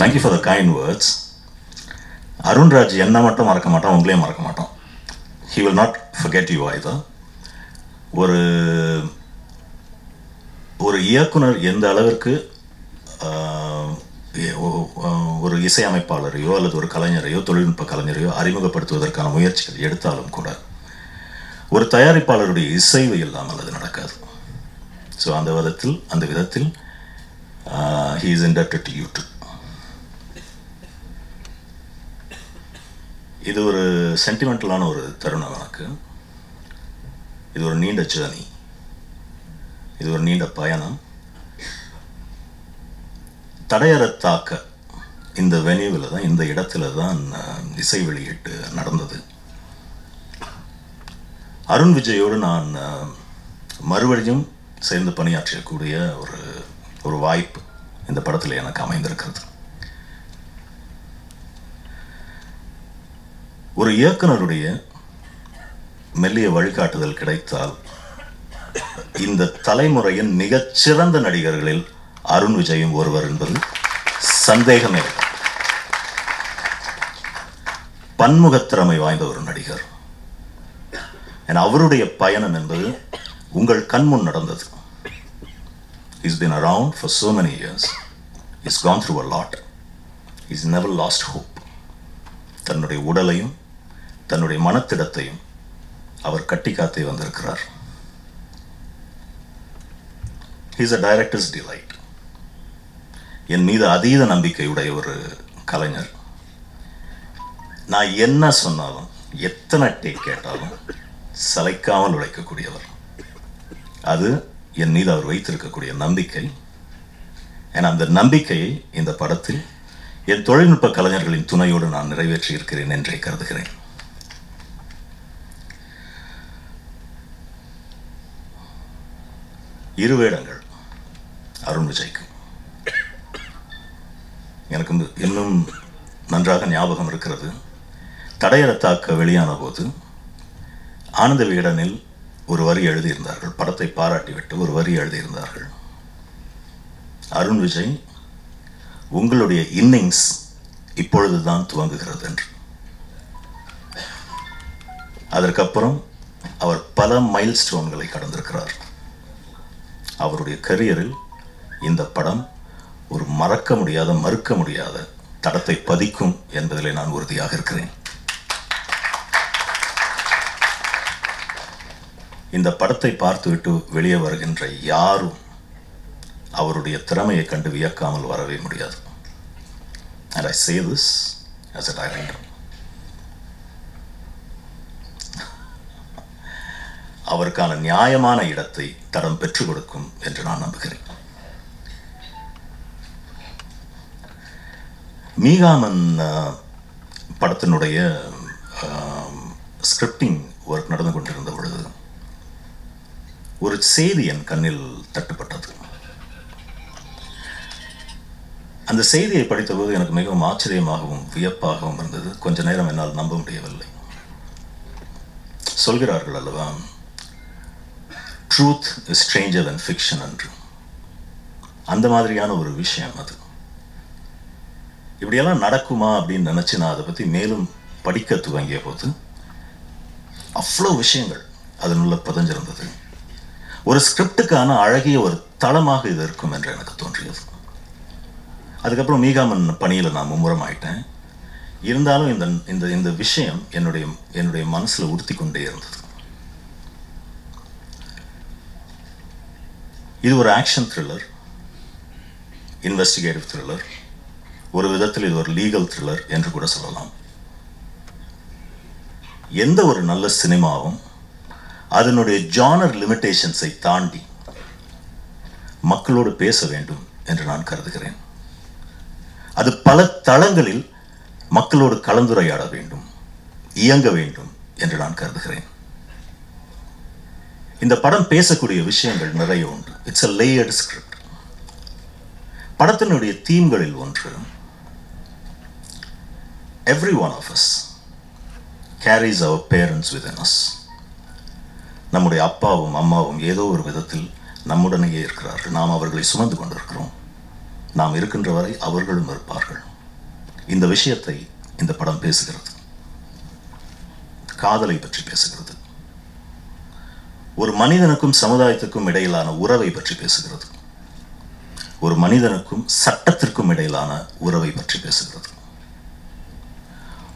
Thank you for the kind words Arunraj என்ன மட்டும் மறக்க மாட்டோம் உங்களையும் மறக்க மாட்டோம். He will not forget you either. ஒரு ஒரு இயக்குனர் எந்த அளவிற்கு ஒரு இசையமைப்பாளரையோ அல்லது ஒரு கலைஞரையோ தொழில்நுட்ப கலைஞரையோ அறிமுகப்படுத்துவதற்கான முயற்சிகள் எடுத்தாலும் கூட ஒரு தயாரிப்பாளருடைய இசைவு இல்லாமல் அது நடக்காது. ஸோ அந்த விதத்தில் அந்த விதத்தில் he is indebted you to இது ஒரு சென்டிமெண்டலான ஒரு தருணம் எனக்கு. இது ஒரு நீண்ட ஜேர்னி இது ஒரு நீண்ட பயணம். தடையற தாக்க இந்த வெனியூவில் தான் இந்த இடத்துல தான் இசை வெளியீட்டு நடந்தது. அருண் விஜயோடு நான் மறுபடியும் சேர்ந்து பணியாற்றக்கூடிய ஒரு ஒரு வாய்ப்பு இந்த படத்தில் எனக்கு அமைந்திருக்கிறது. ஒரு இயக்குனருடைய மெல்லிய வழிகாட்டுதல் கிடைத்தால் இந்த தலைமுறையின் மிகச்சிறந்த நடிகர்களில் அருண் விஜயும் ஒருவர் என்பது சந்தேகமே. பன்முகத்திறமை வாய்ந்த ஒரு நடிகர். ஏன்னா அவருடைய பயணம் என்பது உங்கள் கண்முன் நடந்தது. Is been around for so many years is gone through a lot is never lost hope தன்னுடைய உடலையும் தன்னுடைய மனத்திடத்தையும் அவர் கட்டி காத்தே வந்திருக்கிறார். இஸ் அ டைரக்டர்ஸ் டிலைட் என் மீது அதீத நம்பிக்கையுடைய ஒரு கலைஞர். நான் என்ன சொன்னாலும் எத்தனை டேக் கேட்டாலும் சளைக்காமல் உழைக்கக்கூடியவர். அது என் மீது அவர் வைத்திருக்கக்கூடிய நம்பிக்கை. ஏன்னா அந்த நம்பிக்கையை இந்த படத்தில் என் தொழில்நுட்ப கலைஞர்களின் துணையோடு நான் நிறைவேற்றி இருக்கிறேன் என்றே கருதுகிறேன். இரு வேடங்கள் அருண் விஜய்க்கு. எனக்கு இன்னும் நன்றாக ஞாபகம் இருக்கிறது. தடையற தாக்க வெளியான போது ஆனந்த விகடனில் ஒரு வரி எழுதியிருந்தார்கள். படத்தை பாராட்டிவிட்டு ஒரு வரி எழுதியிருந்தார்கள். அருண் விஜய் உங்களுடைய இன்னிங்ஸ் இப்பொழுதுதான் துவங்குகிறது என்று. அதற்கப்புறம் அவர் பல மைல் ஸ்டோன்களை கடந்திருக்கிறார். அவருடைய கரியரில் இந்த படம் ஒரு மறக்க முடியாத மறுக்க முடியாத தடத்தை பதிக்கும் என்பதில் நான் உறுதியாக இருக்கிறேன். இந்த படத்தை பார்த்துவிட்டு வெளியே வருகின்ற யாரும் அவருடைய திறமையை கண்டு வியக்காமல் வரவே முடியாது. And I say this as a director. அவருக்கான நியாயமான இடத்தை தடம் பெற்றுக் கொடுக்கும் என்று நான் நம்புகிறேன். மீகாமன் படத்தினுடைய ஸ்கிரிப்டிங் ஒர்க் நடந்து கொண்டிருந்த பொழுது ஒரு செய்தி என் கண்ணில் தட்டுப்பட்டது. அந்த செய்தியை படித்தபோது எனக்கு மிகவும் ஆச்சரியமாகவும் வியப்பாகவும் இருந்தது. கொஞ்ச நேரம் என்னால் நம்ப முடியவில்லை. சொல்கிறார்கள் அல்லவா? Truth is stranger than fiction என்று. அந்த மாதிரியான ஒரு விஷயம் அது. இப்படியெல்லாம் நடக்குமா அப்படின்னு நினச்சி நான் அதை பற்றி மேலும் படிக்க துவங்கிய போது அவ்வளோ விஷயங்கள் அதனுள்ள பதிஞ்சிருந்தது. ஒரு ஸ்கிரிப்டுக்கான அழகிய ஒரு தளமாக இது இருக்கும் என்று எனக்கு தோன்றியது. அதுக்கப்புறம் மீகாமன் பணியில் நான் மும்முரம் ஆயிட்டேன் இருந்தாலும் இந்த இந்த இந்த விஷயம் என்னுடைய என்னுடைய மனசில் உறுத்தி கொண்டே இருந்தது. இது ஒரு ஆக்ஷன் த்ரில்லர் இன்வெஸ்டிகேட்டிவ் த்ரில்லர் ஒரு விதத்தில் இது ஒரு லீகல் த்ரில்லர் என்று கூட சொல்லலாம். எந்த ஒரு நல்ல சினிமாவும் அதனுடைய ஜானர் லிமிட்டேஷன்ஸை தாண்டி மக்களோடு பேச வேண்டும் என்று நான் கருதுகிறேன். அது பல தளங்களில் மக்களோடு கலந்துரையாட வேண்டும் இயங்க வேண்டும் என்று நான் கருதுகிறேன். இந்த படம் பேசக்கூடிய விஷயங்கள் நிறைய ஒன்று. இட்ஸ் அ லேயர்டு ஸ்கிரிப்ட் படத்தினுடைய தீம்களில் ஒன்று. Every one of us carries our parents with us நம்முடைய அப்பாவும் அம்மாவும் ஏதோ ஒரு விதத்தில் நம்முடனேயே இருக்கிறார்கள். நாம் அவர்களை சுமந்து கொண்டிருக்கிறோம். நாம் இருக்கின்ற வரை அவர்களும் இருப்பார்கள். இந்த விஷயத்தை இந்த படம் பேசுகிறது. காதலை பற்றி பேசுகிறது. ஒரு மனிதனுக்கும் சமுதாயத்துக்கும் இடையிலான உறவை பற்றி பேசுகிறது. ஒரு மனிதனுக்கும் சட்டத்திற்கும் இடையிலான உறவை பற்றி பேசுகிறது.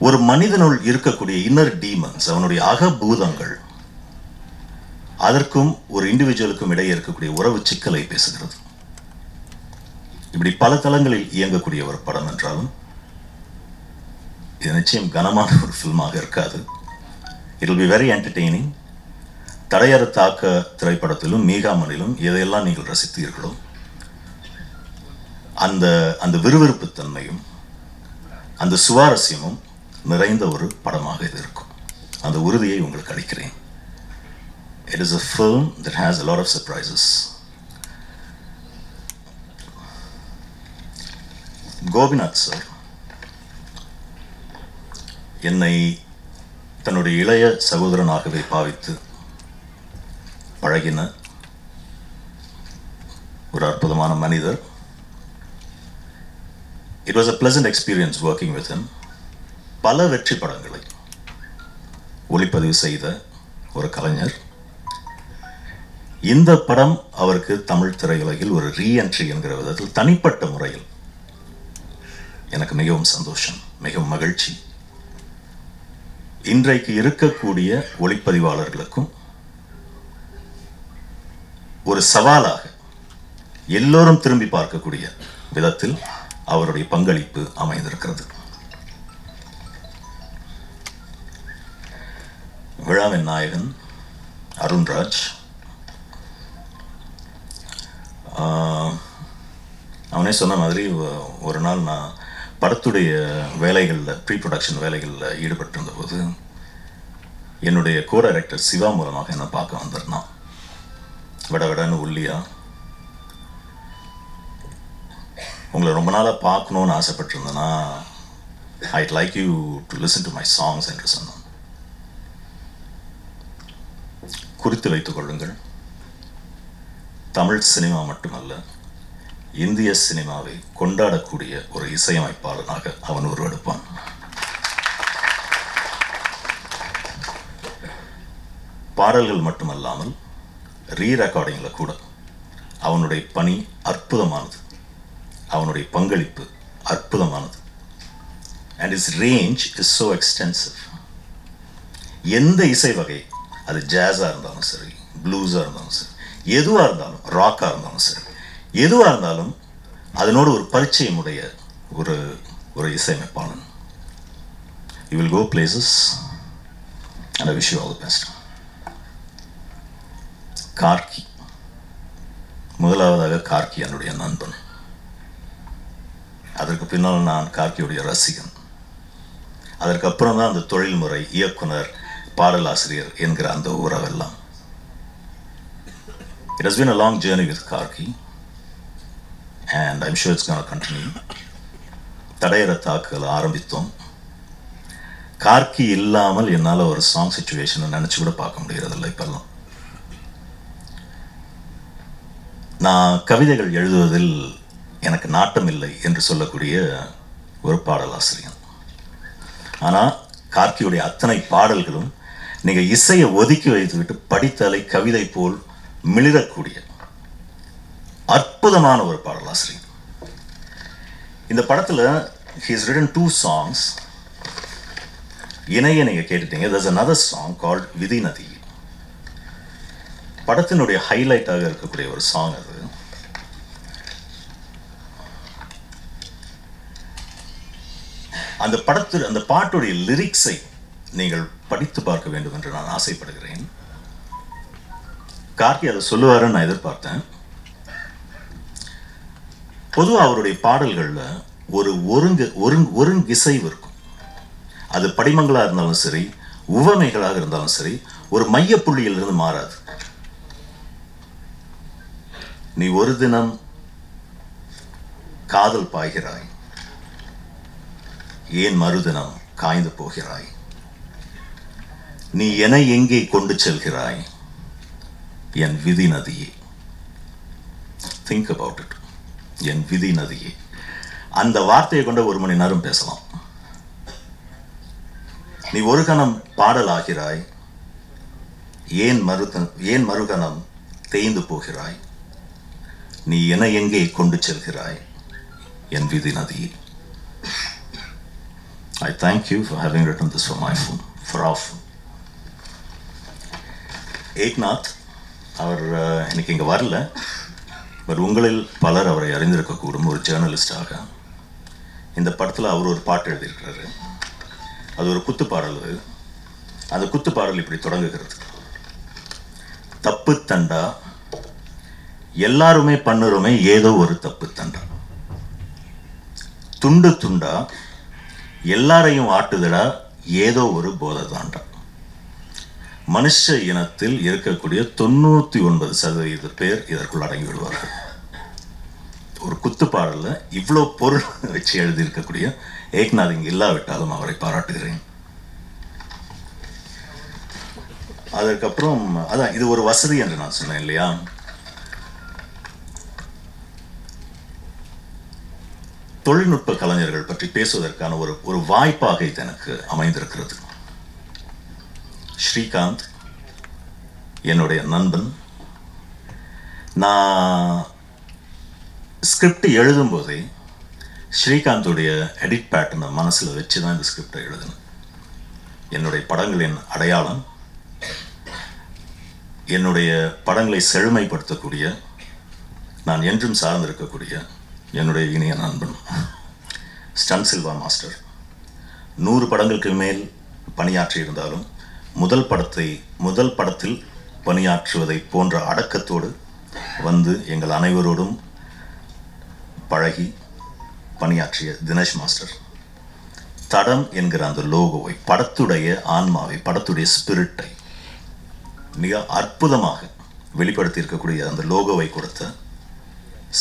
ஒரு மனிதனுள் இருக்கக்கூடிய இன்னர் டீமன்ஸ் அவனுடைய அகபூதங்கள் அதற்கும் ஒரு இண்டிவிஜுவலுக்கும் இடையே இருக்கக்கூடிய உறவு சிக்கலை பேசுகிறது. இப்படி பல தளங்களில் இயங்கக்கூடிய ஒரு படம் என்றாலும் இது நிச்சயம் கனமான ஒரு ஃபில்மாக இருக்காது. It will be very entertaining தடையற தாக்க திரைப்படத்திலும் மீகாமனிலும் எதையெல்லாம் நீங்கள் ரசித்தீர்களோ அந்த அந்த விறுவிறுப்பு தன்மையும் அந்த சுவாரஸ்யமும் நிறைந்த ஒரு படமாக இது இருக்கும். அந்த உறுதியை உங்களுக்கு அளிக்கிறேன். It is a film that has a of of Gopinath sir என்னை தன்னுடைய இளைய சகோதரனாகவே பாவித்து பழகின ஒரு அற்புதமான மனிதர். It was a pleasant experience working with him பல வெற்றி படங்களை ஒளிப்பதிவு செய்த ஒரு கலைஞர். இந்த படம் அவருக்கு தமிழ் திரையுலகில் ஒரு ரீஎன்ட்ரி என்கிற விதத்தில் தனிப்பட்ட முறையில் எனக்கு மிகவும் சந்தோஷம் மிகவும் மகிழ்ச்சி. இன்றைக்கு இருக்கக்கூடிய ஒளிப்பதிவாளர்களுக்கும் ஒரு சவாலாக எல்லோரும் திரும்பி பார்க்கக்கூடிய விதத்தில் அவருடைய பங்களிப்பு அமைந்திருக்கிறது. விழாவின் நாயகன் அருண்ராஜ் அவனே சொன்ன மாதிரி ஒரு நாள் நான் படத்துடைய வேலைகளில் ப்ரீ ப்ரொடக்ஷன் வேலைகளில் ஈடுபட்டிருந்த போது என்னுடைய கோ டைரக்டர் சிவா மூலமாக என்னை பார்க்க வந்திருந்தான். விட உள்ளியா? உங்களை ரொம்ப நாளாக பார்க்கணுன்னு ஆசைப்பட்டிருந்தேன்னா I'd like you to listen to my songs என்று சொன்னான். குறித்து வைத்துக் கொள்ளுங்கள். தமிழ் சினிமா மட்டுமல்ல இந்திய சினிமாவை கொண்டாடக்கூடிய ஒரு இசையமைப்பாளனாக அவன் உருவெடுப்பான். பாடல்கள் மட்டுமல்லாமல் ரீ ரெக்கார்டிங்கில் கூட அவனுடைய பணி அற்புதமானது. அவனுடைய பங்களிப்பு அற்புதமானது. And is range is so extensive எந்த இசை வகை அது ஜாஸாக இருந்தாலும் சரி ப்ளூஸாக இருந்தாலும் சரி எதுவாக இருந்தாலும் ராக்காக இருந்தாலும் சரி எதுவாக இருந்தாலும் அதனோடு ஒரு பரிச்சயம் உடைய ஒரு ஒரு இசையமைப்பாளன். You will go places and I wish you all the best Karki. முதலாவதாக கார்கி என்னுடைய நண்பன். அதற்கு பின்னால் நான் கார்கியுடைய ரசிகன். அதற்கப்புறம் தான் அந்த தொழில்முறை இயக்குனர் பாடலாசிரியர் என்கிற அந்த உறவெல்லாம். It has been a long journey with Karki. And I'm sure it's gonna continue தடையற தாக்குதல் ஆரம்பித்தோம். கார்கி இல்லாமல் என்னால் ஒரு சாங் சுச்சுவேஷனை நினச்சி கூட பார்க்க முடியறதில்லை இப்பெல்லாம். நான் கவிதைகள் எழுதுவதில் எனக்கு நாட்டம் இல்லை என்று சொல்லக்கூடிய ஒரு பாடலாசிரியன். ஆனால் கார்த்தியுடைய அத்தனை பாடல்களும் நீங்கள் இசையை ஒதுக்கி வைத்துவிட்டு படித்தாலே கவிதை போல் மிளிரக்கூடிய அற்புதமான ஒரு பாடலாசிரியர் இந்த படத்தில் ஹீஸ் ரிட்டன் டூ சாங்ஸ் இணைய நீங்கள் கேட்டுட்டீங்க. There's another சாங் கால்ட் விதி நதி படத்தினுடைய ஹைலைட்டாக இருக்கக்கூடிய ஒரு சாங் அது. அந்த படத்தில் அந்த பாட்டுடைய லிரிக்ஸை நீங்கள் படித்து பார்க்க வேண்டும் என்று நான் ஆசைப்படுகிறேன். கார்த்தி அதை சொல்லுவாருன்னு நான் எதிர்பார்த்தேன். பொதுவாக அவருடைய பாடல்களில் ஒரு ஒருங்கு ஒருங் ஒருங்கிசைவு இருக்கும். அது படிமங்களாக இருந்தாலும் சரி உவமைகளாக இருந்தாலும் சரி ஒரு மையப்புள்ளியிலிருந்து மாறாது. நீ ஒரு தினம் காதல் பாய்கிறாய். ஏன் மறுதினம் காய்ந்து போகிறாய்? நீ என எங்கே கொண்டு செல்கிறாய்? என் விதி நதியே. திங்க் அபவுட் இட் என் விதி நதியே. அந்த வார்த்தையை கொண்டு ஒரு மணி நேரம் பேசலாம். நீ ஒரு கணம் பாடல் ஆகிறாய். ஏன் மறுத ஏன் மறுகணம் தேய்ந்து போகிறாய்? நீ என எங்கே கொண்டு செல்கிறாய்? என் விதி நதி. I thank you for having written this for my phone for of Eknath our uh, எனக்கு இன்னைக்கு இங்கே வரல. பட் உங்களில் பலர் அவரை அறிந்திருக்கக்கூடும் ஒரு ஜேர்னலிஸ்டாக இந்த படத்தில் அவர் ஒரு பாட்டு எழுதியிருக்கிறாரு. அது ஒரு குத்து பாடல் அது. அந்த குத்து பாடல் இப்படி தொடங்குகிறது. தப்பு தண்டா எல்லாருமே பண்ணுறோமே ஏதோ ஒரு தப்பு தண்டா துண்டு துண்டா எல்லாரையும் ஆட்டுதடா ஏதோ ஒரு போதை தாண்டா மனுஷ இனத்தில் இருக்கக்கூடிய தொண்ணூற்றி ஒன்பது சதவீத பேர் இதற்குள் அடங்கி விடுவார்கள். ஒரு குத்து இவ்வளோ பொருள் வச்சு எழுதியிருக்கக்கூடிய ஏக்நாதிங் இல்லாவிட்டாலும் அவரை பாராட்டுகிறேன். அதற்கப்புறம் அதான் இது ஒரு வசதி என்று நான் சொன்னேன் இல்லையா? தொழில்நுட்ப கலைஞர்கள் பற்றி பேசுவதற்கான ஒரு ஒரு வாய்ப்பாக இது எனக்கு அமைந்திருக்கிறது. ஸ்ரீகாந்த் என்னுடைய நண்பன். நான் ஸ்கிரிப்ட் எழுதும்போதே ஸ்ரீகாந்துடைய எடிட் பேட்டர்னை மனசில் வச்சு தான் இந்த ஸ்கிரிப்டை எழுதினேன். என்னுடைய படங்களின் அடையாளம் என்னுடைய படங்களை செழுமைப்படுத்தக்கூடிய நான் என்றும் சார்ந்திருக்கக்கூடிய என்னுடைய இனிய நண்பன். ஸ்டன் சில்வா மாஸ்டர் நூறு படங்களுக்கு மேல் பணியாற்றி இருந்தாலும் முதல் படத்தை முதல் படத்தில் பணியாற்றுவதை போன்ற அடக்கத்தோடு வந்து எங்கள் அனைவரோடும் பழகி பணியாற்றிய தினேஷ் மாஸ்டர். தடம் என்கிற அந்த லோகோவை படத்துடைய ஆன்மாவை படத்துடைய ஸ்பிரிட்டை மிக அற்புதமாக வெளிப்படுத்தி இருக்கக்கூடிய அந்த லோகோவை கொடுத்த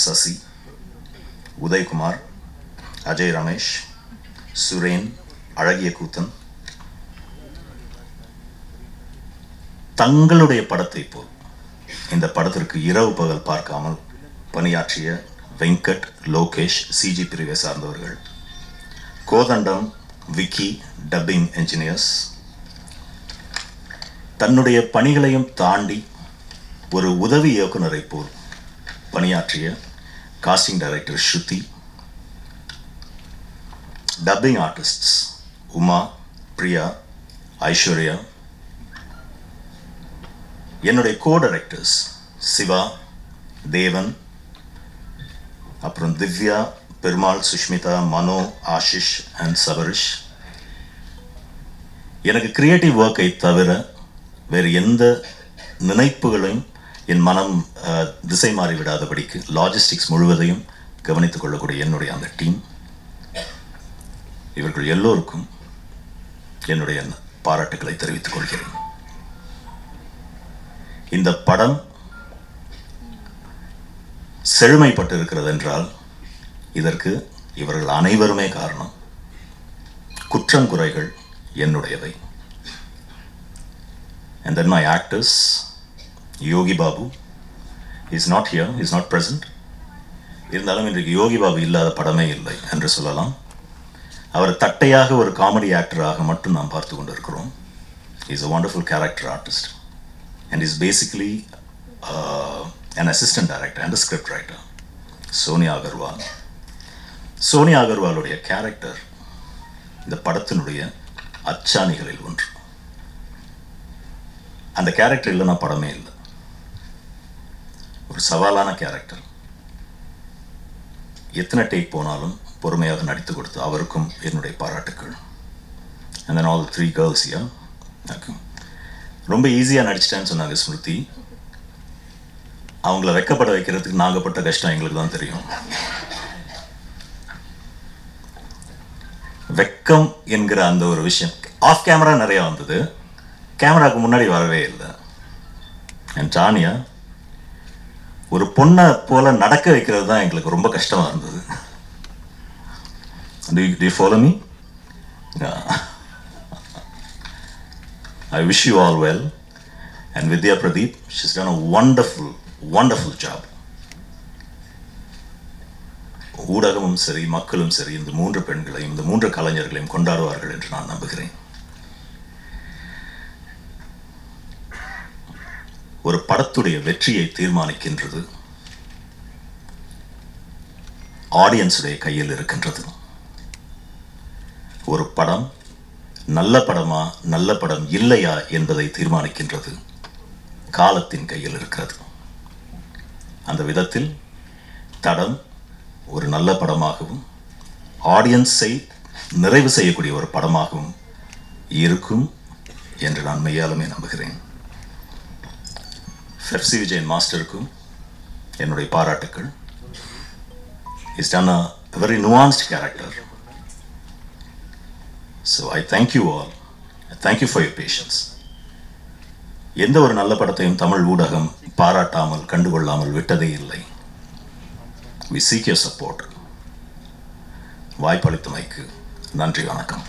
சசி உதயகுமார் அஜய் ரமேஷ் சுரேன் அழகிய கூத்தன். தங்களுடைய படத்தை போல் இந்த படத்திற்கு இரவு பகல் பார்க்காமல் பணியாற்றிய வெங்கட் லோகேஷ் சிஜி பிரிவை சார்ந்தவர்கள். கோதண்டம் விக்கி டப்பிங் என்ஜினியர்ஸ் தன்னுடைய பணிகளையும் தாண்டி ஒரு உதவி இயக்குநரை போல் பணியாற்றிய casting director Shruti dubbing artists Uma Priya Aishwarya என்னுடைய கோ டைரக்டர்ஸ் சிவா தேவன் அப்புறம் திவ்யா பெருமாள் சுஷ்மிதா மனோ ஆஷிஷ் அண்ட் சபரிஷ் எனக்கு கிரியேட்டிவ் ஒர்க்கை தவிர வேறு எந்த நினைப்புகளையும் என் மனம் திசை மாறி விடாதபடிக்கு லாஜிஸ்டிக்ஸ் முழுவதையும் கவனித்துக் கொள்ளக்கூடிய என்னுடைய அந்த டீம் இவர்கள் எல்லோருக்கும் என்னுடைய பாராட்டுக்களை தெரிவித்துக் கொள்கிறேன். இந்த படம் செழுமைப்பட்டிருக்கிறது என்றால் இதற்கு இவர்கள் அனைவருமே காரணம் குற்றம் குறைகள் என்னுடையவை. And then my actors Yogi Babu is not here is not present இருந்தாலும் இன்றைக்கு யோகி பாபு இல்லாத படமே இல்லை என்று சொல்லலாம். அவர் தட்டையாக ஒரு காமெடி ஆக்டராக மட்டும் நாம் பார்த்து கொண்டிருக்கிறோம். Is a wonderful character artist and is basically an assistant director and script writer Sonia Agarwal Sonia அகர்வாலுடைய character இந்த படத்தினுடைய அச்சாணிகளில் ஒன்று. அந்த கேரக்டர் இல்லைன்னா படமே இல்லை. ஒரு சவாலான கேரக்டர் எத்தனை டேக் போனாலும் பொறுமையாக நடித்து கொடுத்து அவருக்கும் என்னுடைய பாராட்டுக்கள். And then all three girls yeah okay. ரொம்ப ஈஸியாக நடிச்சிட்டேன்னு சொன்னாங்க ஸ்மிருதி. அவங்கள வெக்கப்பட வைக்கிறதுக்கு நாகப்பட்ட கஷ்டம் எங்களுக்கு தான் தெரியும். வெக்கம் என்கிற அந்த ஒரு விஷயம். ஆஃப் கேமரா நிறையா வந்தது. கேமராவுக்கு முன்னாடி வரவே இல்லை. என் ஜானியா ஒரு பொண்ணை போல நடக்க வைக்கிறது தான் எங்களுக்கு ரொம்ப கஷ்டமாக இருந்தது. D D follow me I wish you all well you Vidya Pradeep And Vidya uh she's done job ஊடகமும் சரி மக்களும் சரி இந்த மூன்று பெண்களையும் இந்த மூன்று கலைஞர்களையும் கொண்டாடுவார்கள் என்று நான் நம்புகிறேன். ஒரு படத்துடைய வெற்றியை தீர்மானிக்கின்றது. ஆடியன்ஸுடைய கையில் இருக்கின்றது. ஒரு படம் நல்ல படமா நல்ல படம் இல்லையா என்பதை தீர்மானிக்கின்றது. காலத்தின் கையில் இருக்கிறது. அந்த விதத்தில் தடம் ஒரு நல்ல படமாகவும் ஆடியன்ஸை நிறைவு செய்யக்கூடிய ஒரு படமாகவும் இருக்கும் என்று நான் மெய்யாலுமே நம்புகிறேன். ஃபெப்சி விஜயன் மாஸ்டருக்கும் என்னுடைய பாராட்டுக்கள். Is done a very nuanced character so I thank you all thank you for your patience எந்த ஒரு நல்ல படத்தையும் தமிழ் ஊடகம் பாராட்டாமல் கண்டுகொள்ளாமல் விட்டதே இல்லை. வி சீக் யூர் சப்போர்ட் வாய்ப்பளித்தமைக்கு நன்றி வணக்கம்.